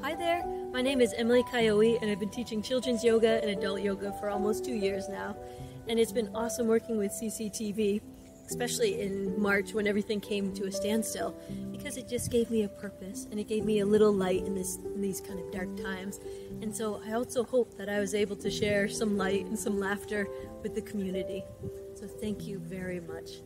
Hi there, my name is Emily Kayoi, and I've been teaching children's yoga and adult yoga for almost two years now. And it's been awesome working with CCTV, especially in March when everything came to a standstill, because it just gave me a purpose and it gave me a little light in, this, in these kind of dark times. And so I also hope that I was able to share some light and some laughter with the community. So thank you very much.